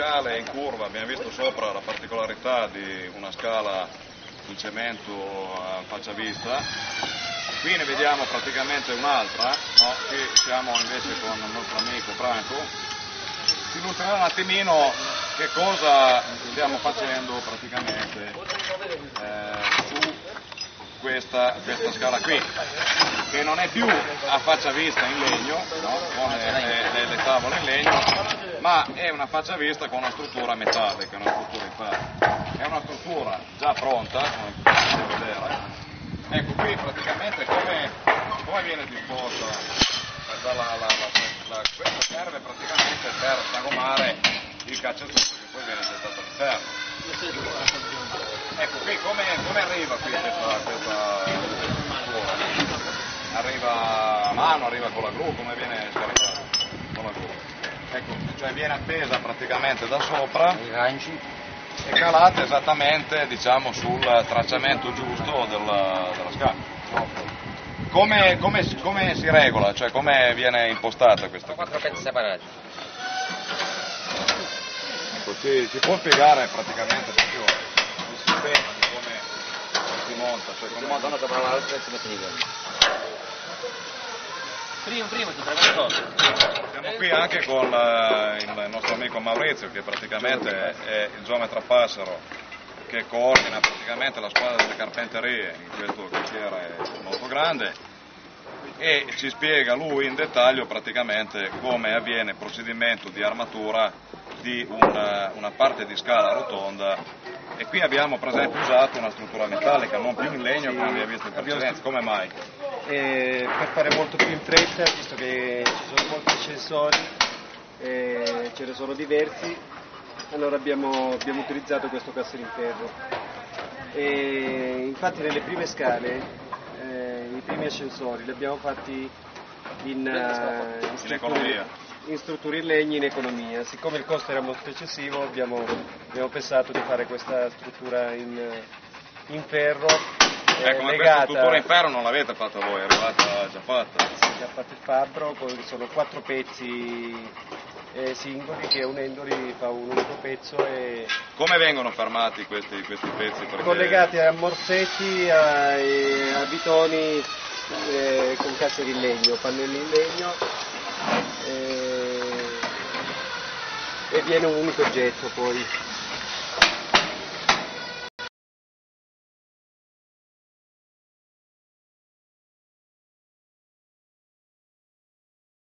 scale in curva, abbiamo visto sopra la particolarità di una scala in cemento a faccia vista, qui ne vediamo praticamente un'altra, no? qui siamo invece con il nostro amico Franco, ci illustrerà un attimino che cosa stiamo facendo praticamente eh, su questa, questa scala qui, che non è più a faccia vista in legno, no? con le, le, le tavole in legno, ma è una faccia vista con una struttura metallica, una struttura in ferro. È una struttura già pronta, come potete vedere. Ecco qui praticamente come, come viene disposta la, la, la, questa serve praticamente per sagomare il cacciatore che poi viene gettato all'interno. Ecco qui come, come arriva qui questa, questa struttura? Arriva a mano, arriva con la gru, come viene scaricata? Con la gru. Ecco, cioè viene appesa praticamente da sopra e calata esattamente diciamo, sul tracciamento giusto della, della scala. Come, come, come, si regola, cioè come viene impostata questa Quattro pezzi separati. Ecco, ci, ci, può spiegare praticamente proprio il sistema di come si monta? Cioè come... Si montano sopra l'altra e si mette di Prima, prima, ti prego Siamo qui anche con uh, il nostro amico Maurizio che praticamente è il geometra Passero che coordina praticamente la squadra delle carpenterie in questo cantiere molto grande e ci spiega lui in dettaglio praticamente come avviene il procedimento di armatura di una, una parte di scala rotonda. E qui abbiamo per esempio usato una struttura metallica, non più in legno come abbiamo visto in precedenza, come mai? Eh, per fare molto più in fretta, visto che ci sono molti ascensori, eh, ce ne sono diversi, allora abbiamo, abbiamo utilizzato questo cassero in ferro. E infatti nelle prime scale, eh, i primi ascensori li abbiamo fatti in, uh, in, strutture, in strutture in legno in economia. Siccome il costo era molto eccessivo abbiamo, abbiamo pensato di fare questa struttura in, in ferro Ecco, ma questa struttura in ferro non l'avete fatta voi, è arrivata già fatta? Sì, già fatto il fabbro, poi sono quattro pezzi eh, singoli che unendoli fa un unico pezzo e... Come vengono fermati questi, questi pezzi? Perché... Collegati a morsetti, a, a bitoni eh, con casse in legno, pannelli in legno eh, e viene un unico oggetto poi.